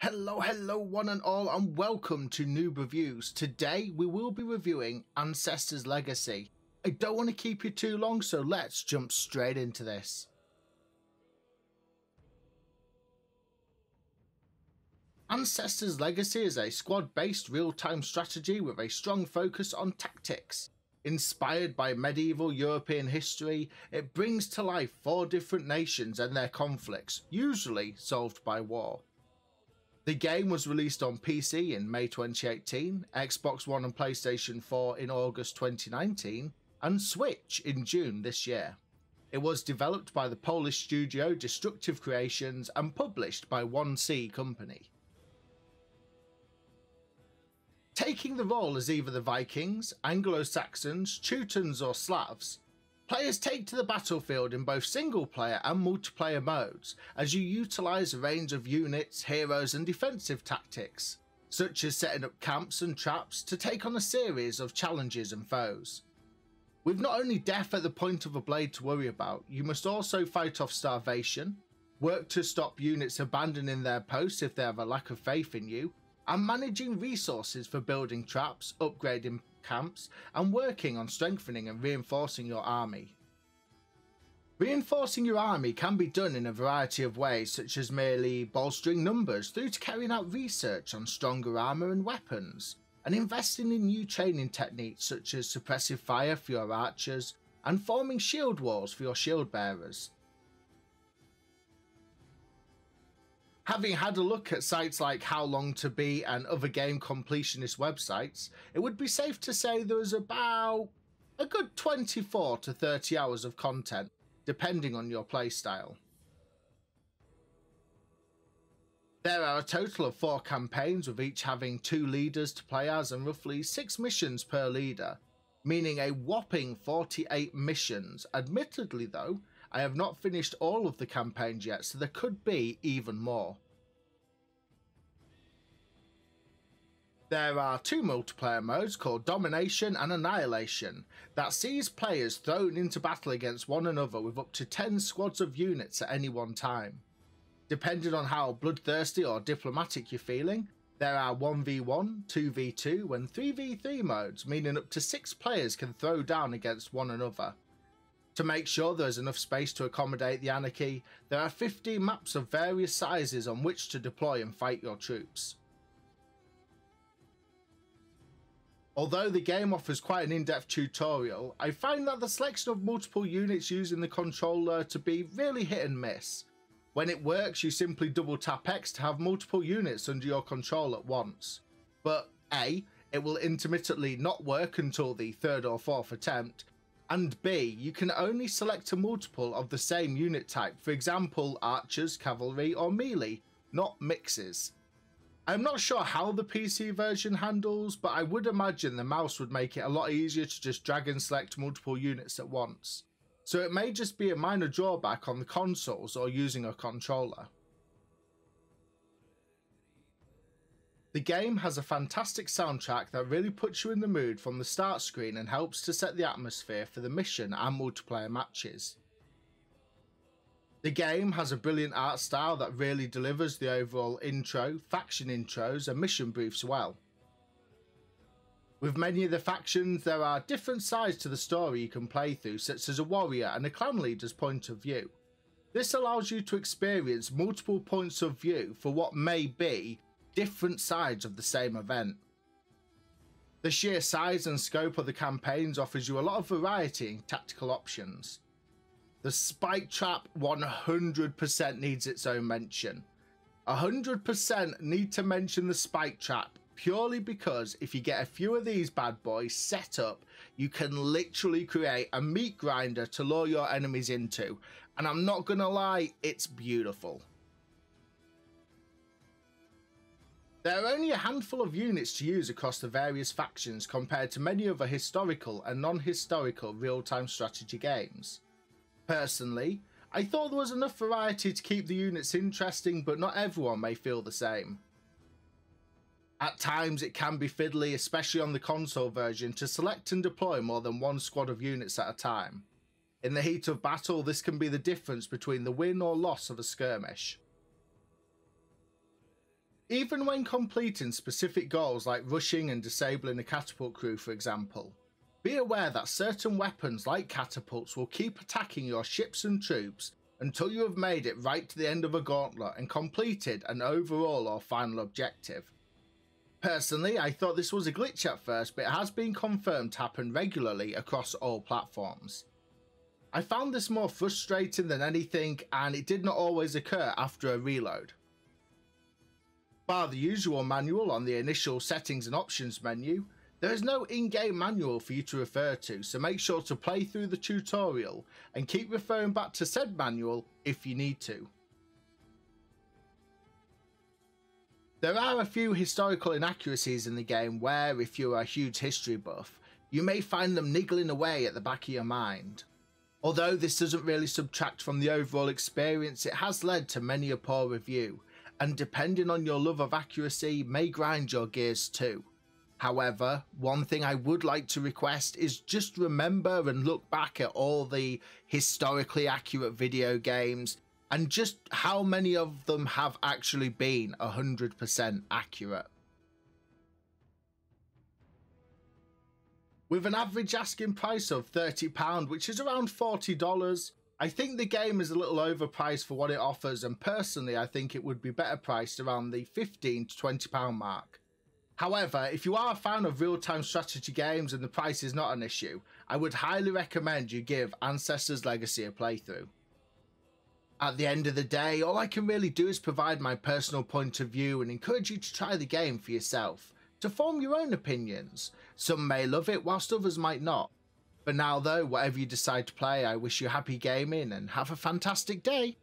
Hello, hello, one and all, and welcome to Noob Reviews. Today we will be reviewing Ancestors Legacy. I don't want to keep you too long, so let's jump straight into this. Ancestors Legacy is a squad based real time strategy with a strong focus on tactics. Inspired by medieval European history, it brings to life four different nations and their conflicts, usually solved by war. The game was released on PC in May 2018, Xbox One and PlayStation 4 in August 2019, and Switch in June this year. It was developed by the Polish studio Destructive Creations and published by 1C Company. Taking the role as either the Vikings, Anglo-Saxons, Teutons or Slavs, players take to the battlefield in both single player and multiplayer modes as you utilise a range of units, heroes and defensive tactics, such as setting up camps and traps to take on a series of challenges and foes. With not only death at the point of a blade to worry about, you must also fight off starvation, work to stop units abandoning their posts if they have a lack of faith in you, and managing resources for building traps, upgrading camps, and working on strengthening and reinforcing your army. Reinforcing your army can be done in a variety of ways, such as merely bolstering numbers through to carrying out research on stronger armour and weapons, and investing in new training techniques such as suppressive fire for your archers, and forming shield walls for your shield bearers. Having had a look at sites like How Long to Beat and other game completionist websites, it would be safe to say there is about a good 24 to 30 hours of content, depending on your playstyle. There are a total of four campaigns, with each having two leaders to play as and roughly six missions per leader, meaning a whopping 48 missions. Admittedly, though, I have not finished all of the campaigns yet, so there could be even more. There are two multiplayer modes called Domination and Annihilation that sees players thrown into battle against one another with up to 10 squads of units at any one time. Depending on how bloodthirsty or diplomatic you're feeling, there are 1v1, 2v2 and 3v3 modes meaning up to 6 players can throw down against one another. To make sure there is enough space to accommodate the anarchy, there are 15 maps of various sizes on which to deploy and fight your troops. Although the game offers quite an in-depth tutorial, I find that the selection of multiple units using the controller to be really hit and miss. When it works, you simply double tap X to have multiple units under your control at once. But A, it will intermittently not work until the third or fourth attempt, and B, you can only select a multiple of the same unit type, for example archers, cavalry or melee, not mixes. I'm not sure how the PC version handles, but I would imagine the mouse would make it a lot easier to just drag and select multiple units at once. So it may just be a minor drawback on the consoles or using a controller. The game has a fantastic soundtrack that really puts you in the mood from the start screen and helps to set the atmosphere for the mission and multiplayer matches. The game has a brilliant art style that really delivers the overall intro, faction intros and mission briefs well. With many of the factions there are different sides to the story you can play through such as a warrior and a clan leader's point of view. This allows you to experience multiple points of view for what may be different sides of the same event. The sheer size and scope of the campaigns offers you a lot of variety in tactical options. The spike trap 100% needs its own mention. 100% need to mention the spike trap purely because if you get a few of these bad boys set up, you can literally create a meat grinder to lure your enemies into. And I'm not gonna lie, it's beautiful. There are only a handful of units to use across the various factions compared to many other historical and non-historical real-time strategy games. Personally, I thought there was enough variety to keep the units interesting but not everyone may feel the same. At times it can be fiddly, especially on the console version, to select and deploy more than one squad of units at a time. In the heat of battle, this can be the difference between the win or loss of a skirmish. Even when completing specific goals like rushing and disabling a catapult crew for example, be aware that certain weapons like catapults will keep attacking your ships and troops until you have made it right to the end of a gauntlet and completed an overall or final objective. Personally, I thought this was a glitch at first, but it has been confirmed to happen regularly across all platforms. I found this more frustrating than anything, and it did not always occur after a reload. Bar the usual manual on the initial settings and options menu, there is no in-game manual for you to refer to, so make sure to play through the tutorial and keep referring back to said manual if you need to. There are a few historical inaccuracies in the game where, if you're a huge history buff, you may find them niggling away at the back of your mind. Although this doesn't really subtract from the overall experience, it has led to many a poor review, and depending on your love of accuracy, may grind your gears too. However, one thing I would like to request is just remember and look back at all the historically accurate video games and just how many of them have actually been 100% accurate. With an average asking price of £30, which is around $40, I think the game is a little overpriced for what it offers, and personally, I think it would be better priced around the £15 to £20 mark. However, if you are a fan of real-time strategy games and the price is not an issue, I would highly recommend you give Ancestors Legacy a playthrough. At the end of the day, all I can really do is provide my personal point of view and encourage you to try the game for yourself, to form your own opinions. Some may love it whilst others might not. For now though, whatever you decide to play, I wish you happy gaming and have a fantastic day.